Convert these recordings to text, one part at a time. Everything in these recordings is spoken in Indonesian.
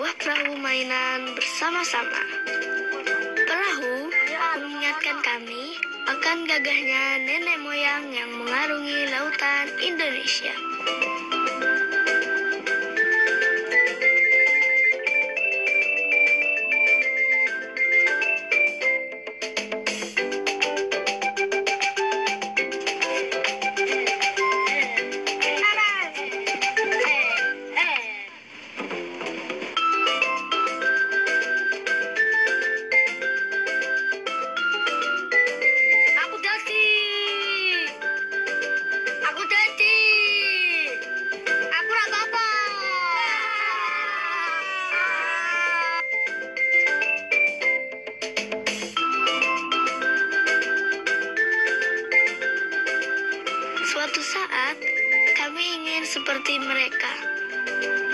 sebuah perahu mainan bersama-sama. Perahu mengingatkan kami akan gagahnya nenek moyang yang mengarungi lautan Indonesia. Suatu saat kami ingin seperti mereka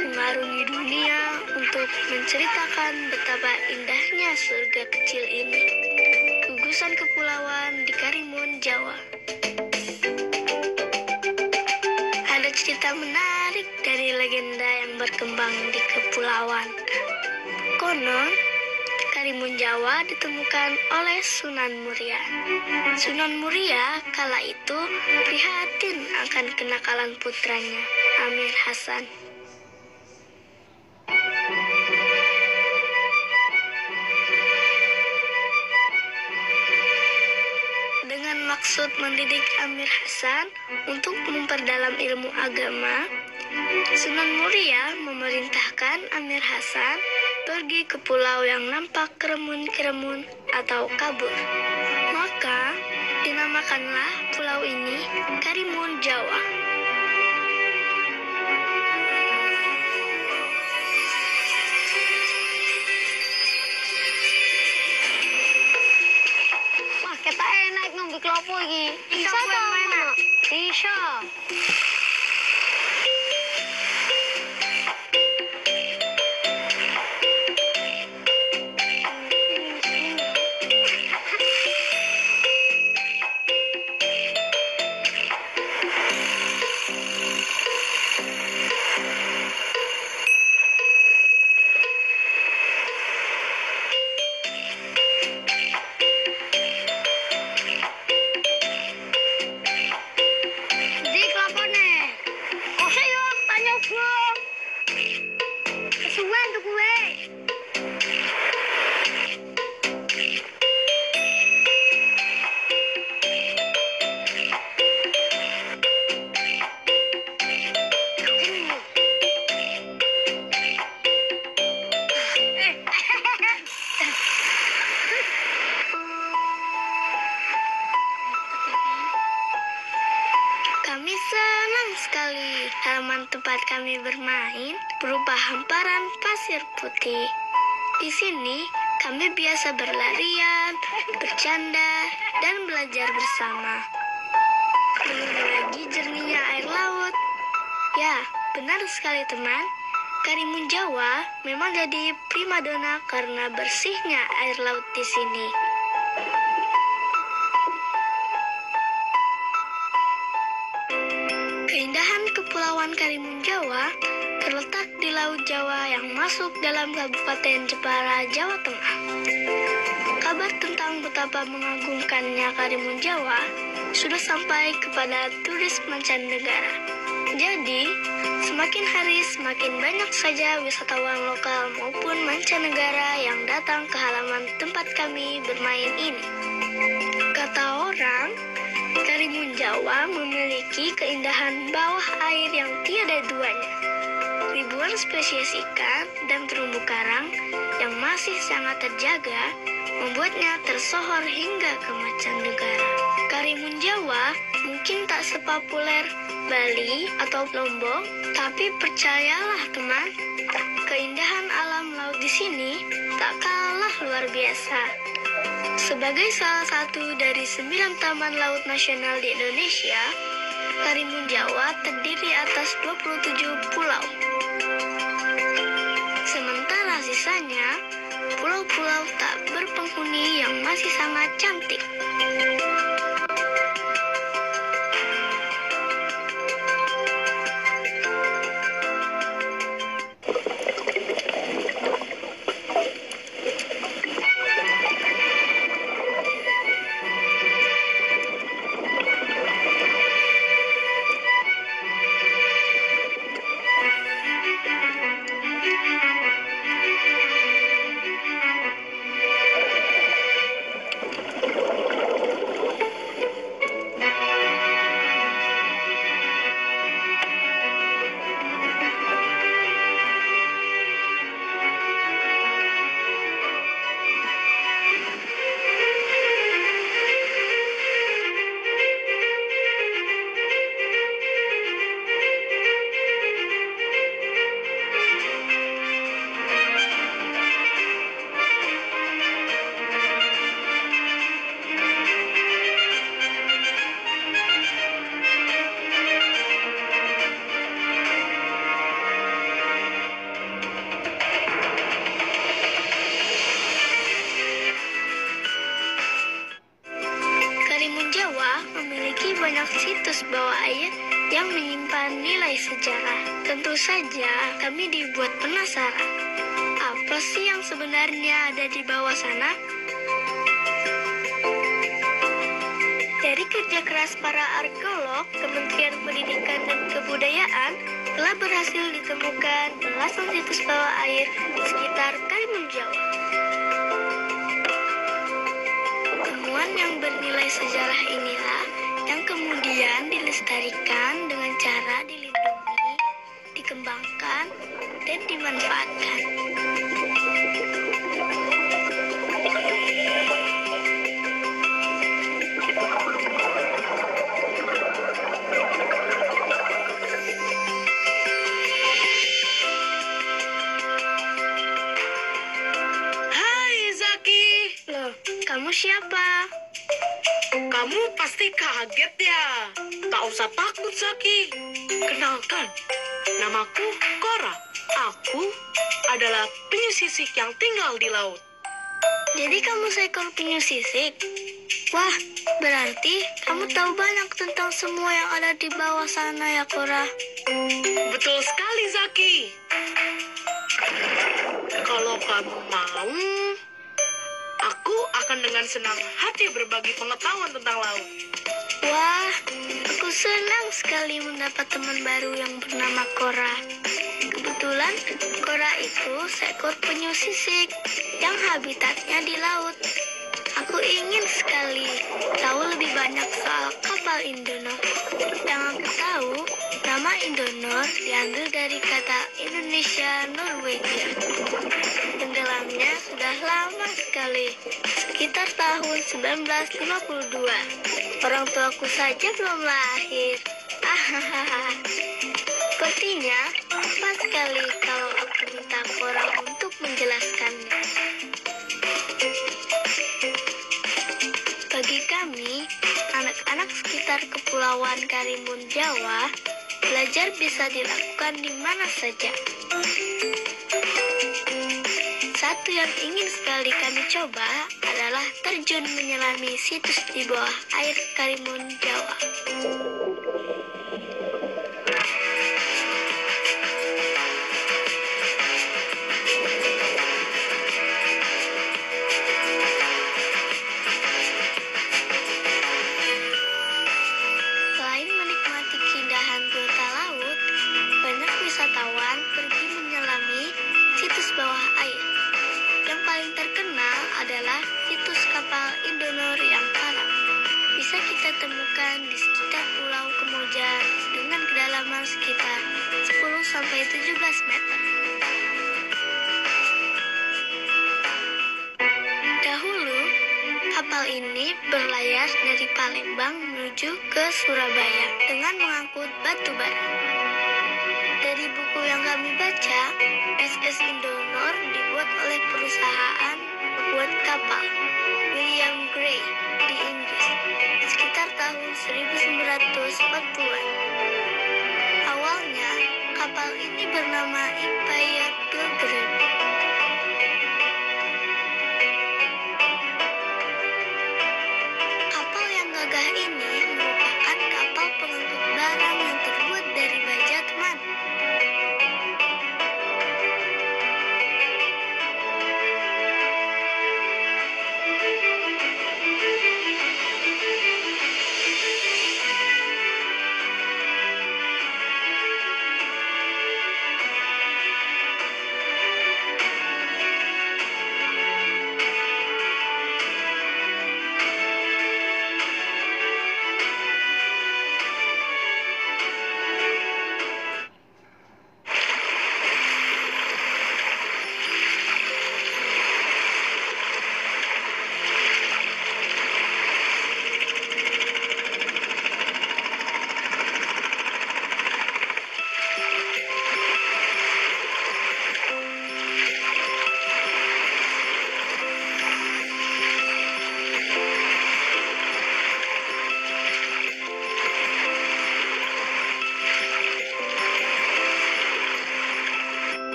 mengarungi dunia untuk menceritakan betapa indahnya surga kecil ini gugusan kepulauan di Karimun, Jawa. Ada cerita menarik dari legenda yang berkembang di kepulauan. Konon, Karimun Jawa ditemukan oleh Sunan Muria. Sunan Muria kala itu prihatin akan kenakalan putranya, Amir Hasan. dengan maksud mendidik Amir Hasan untuk memperdalam ilmu agama, Sunan Muria memerintahkan Amir Hasan pergi ke pulau yang nampak keremun-keremun atau kabur. Maka dinamakanlah pulau ini Karimun Jawa. Wah, kita enak ngombe klopo iki. Bisa to? yang biasa berlarian, bercanda, dan belajar bersama. Belum lagi jernihnya air laut. Ya, benar sekali teman. Karimun Jawa memang jadi primadona karena bersihnya air laut di sini. Keindahan Kepulauan Karimun Jawa terletak di Laut Jawa masuk dalam Kabupaten Jepara, Jawa Tengah. Kabar tentang betapa mengagumkannya Karimun Jawa sudah sampai kepada turis mancanegara. Jadi, semakin hari semakin banyak saja wisatawan lokal maupun mancanegara yang datang ke halaman tempat kami bermain ini. Kata orang, Karimun Jawa memiliki keindahan bawah air yang tiada duanya. Ribuan spesies ikan dan terumbu karang yang masih sangat terjaga membuatnya tersohor hingga ke mancanegara. Karimun Jawa mungkin tak sepopuler Bali atau Lombok, tapi percayalah teman, keindahan alam laut di sini tak kalah luar biasa. Sebagai salah satu dari sembilan taman laut nasional di Indonesia, Karimun Jawa terdiri atas 27 pulau. Sisanya, pulau-pulau tak berpenghuni yang masih sangat cantik. Tentu saja kami dibuat penasaran. Apa sih yang sebenarnya ada di bawah sana? Dari kerja keras para arkeolog, Kementerian Pendidikan dan Kebudayaan telah berhasil ditemukan belasan situs bawah air siapa? kamu pasti kaget ya. Tak usah takut Zaki. Kenalkan, namaku Cora. Aku adalah penyu sisik yang tinggal di laut. Jadi kamu seekor penyu sisik? Wah, berarti kamu tahu banyak tentang semua yang ada di bawah sana ya, Cora. Betul sekali Zaki. Kalau kamu mau, aku akan dengan senang hati berbagi pengetahuan tentang laut. Wah, aku senang sekali mendapat teman baru yang bernama Cora. Kebetulan Cora itu seekor penyu sisik yang habitatnya di laut. Aku ingin sekali tahu lebih banyak soal kapal Indonor. Yang aku tahu, nama Indonor diambil dari kata Indonesia Norwegia. Tenggelamnya sudah lama sekali, sekitar tahun 1952. Orang tuaku saja belum lahir. Sepertinya pas sekali kalau aku minta orang untuk menjelaskannya. Bagi kami, anak-anak sekitar Kepulauan Karimun Jawa, belajar bisa dilakukan di mana saja. Satu yang ingin sekali kami coba adalah terjun menyelami situs di bawah air Karimun Jawa. Kapal Indonor yang karam. Bisa kita temukan di sekitar Pulau Kemojan dengan kedalaman sekitar 10-17 meter. Dahulu, kapal ini berlayar dari Palembang menuju ke Surabaya dengan mengangkut batu bara. Dari buku yang kami baca, SS Indonor dibuat oleh perusahaan pembuat kapal Gray di Inggris sekitar tahun 1940-an. Awalnya, kapal ini bernama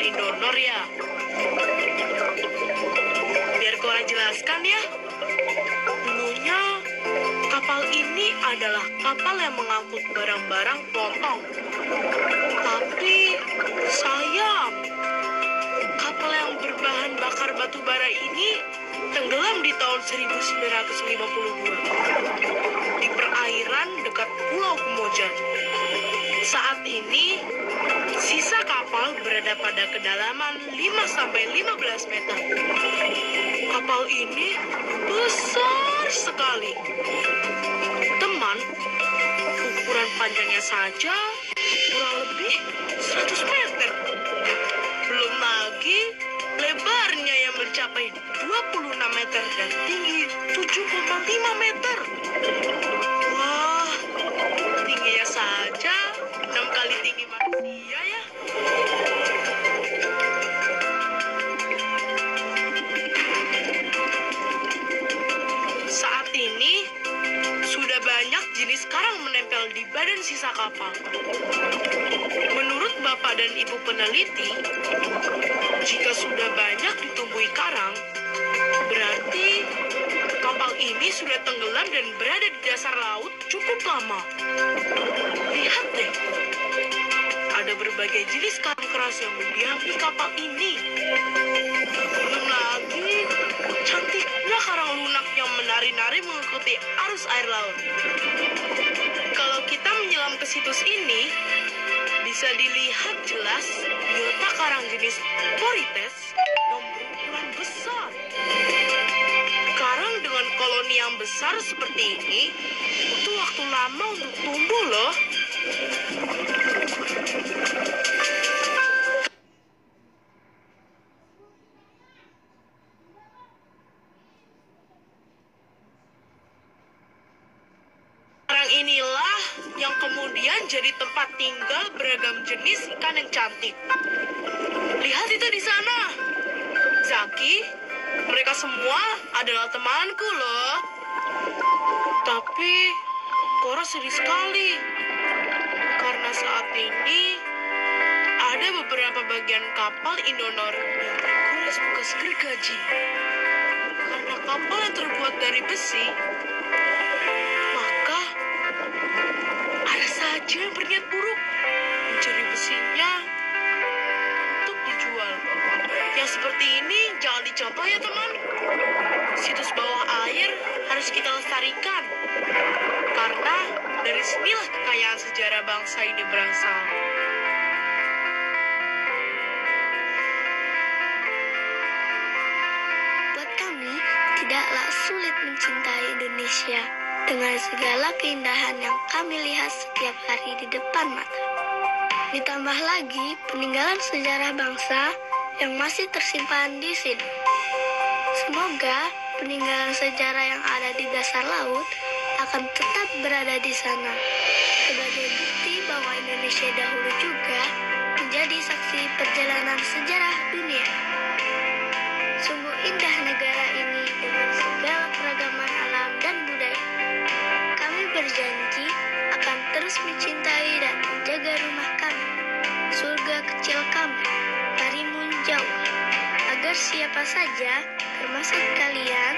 Indonor ya? Biar Cora jelaskan ya. Dulunya kapal ini adalah kapal yang mengangkut barang-barang potong. Tapi sayang, kapal yang berbahan bakar batu bara ini tenggelam di tahun 1952 di perairan dekat Pulau Kumojan. Saat ini, sisa kapal berada pada kedalaman 5-15 meter. Kapal ini besar sekali. Teman, ukuran panjangnya saja kurang lebih 100 meter. Belum lagi lebarnya yang mencapai 26 meter dan tinggi 7,5 meter. Badan sisa kapal. Menurut Bapak dan Ibu peneliti, jika sudah banyak ditumbuhi karang, berarti kapal ini sudah tenggelam dan berada di dasar laut cukup lama. Lihat deh, ada berbagai jenis karang keras yang mendiami kapal ini. Belum lagi, cantiknya karang lunak yang menari-nari mengikuti arus air laut. Menyelam ke situs ini, bisa dilihat jelas biota karang jenis Porites yang berukuran besar. Karang dengan koloni yang besar seperti ini butuh waktu lama untuk tumbuh loh. Karang inilah yang kemudian jadi tempat tinggal beragam jenis ikan yang cantik. Lihat itu di sana. Zaki, mereka semua adalah temanku loh. Tapi Cora sedih sekali. Karena saat ini ada beberapa bagian kapal Indonor yang terkuras bekas gergaji. Karena kapal yang terbuat dari besi, maka ada saja yang berniat buruk mencuri besinya untuk dijual. Yang seperti ini jangan dicontoh ya teman. Situs bawah air harus kita lestarikan. Karena dari sinilah kekayaan sejarah bangsa ini berasal. Buat kami, tidaklah sulit mencintai Indonesia dengan segala keindahan yang kami lihat setiap hari di depan mata. Ditambah lagi peninggalan sejarah bangsa yang masih tersimpan di sini. Semoga peninggalan sejarah yang ada di dasar laut akan tetap berada di sana sebagai bukti bahwa Indonesia dahulu juga menjadi saksi perjalanan sejarah dunia. Sungguh indah negara ini dengan terus mencintai dan menjaga rumah kami, surga kecil kami, Karimun Jawa, agar siapa saja, termasuk kalian,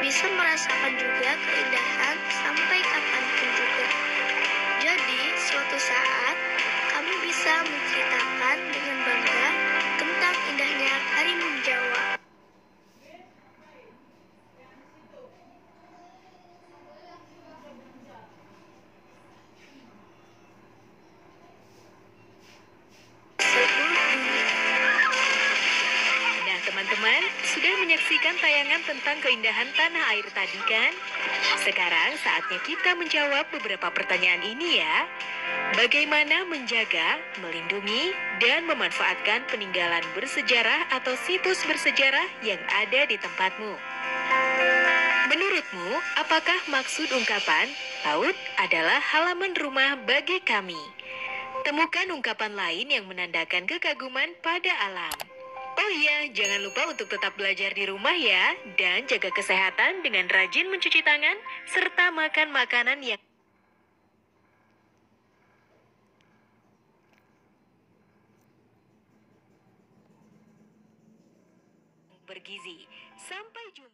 bisa merasakan juga keindahan sampai kapan pun juga. Jadi, suatu saat kami bisa menyaksikan tayangan tentang keindahan tanah air tadi kan? Sekarang saatnya kita menjawab beberapa pertanyaan ini ya. Bagaimana menjaga, melindungi, dan memanfaatkan peninggalan bersejarah atau situs bersejarah yang ada di tempatmu? Menurutmu, apakah maksud ungkapan laut adalah halaman rumah bagi kami? Temukan ungkapan lain yang menandakan kekaguman pada alam iya, jangan lupa untuk tetap belajar di rumah ya, dan jaga kesehatan dengan rajin mencuci tangan, serta makan makanan yang... bergizi. Sampai jumpa.